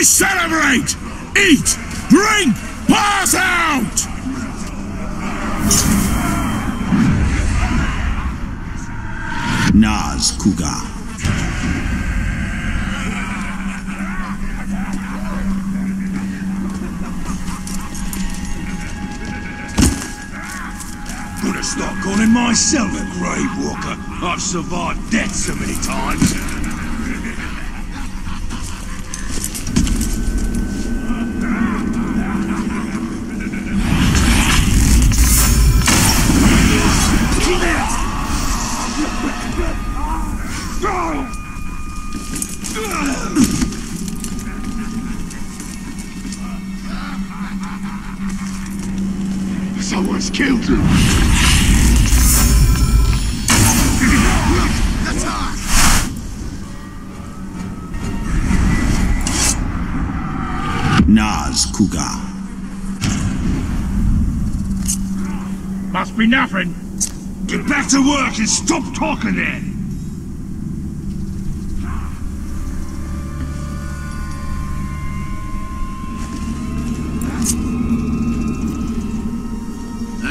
We celebrate! Eat! Drink! Pass out! Naz Kuga. Gonna start calling myself a grave walker. I've survived death so many times. Someone's killed him. Naz Kuga. Must be nothing. Get back to work and stop talking then.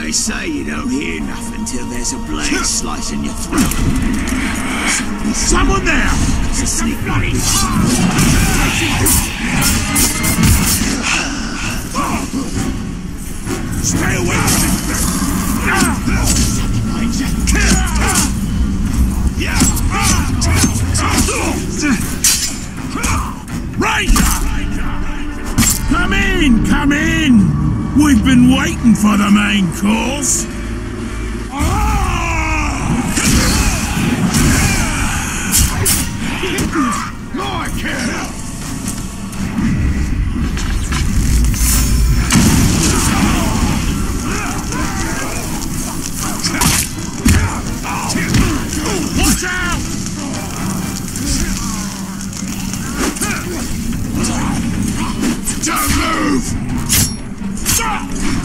They say you don't hear nothing till there's a blade slicing your throat. Someone there! It's a sneak this. Stay away! from Ranger! Come in, come in! We've been waiting for the main course. Don't move! Yeah.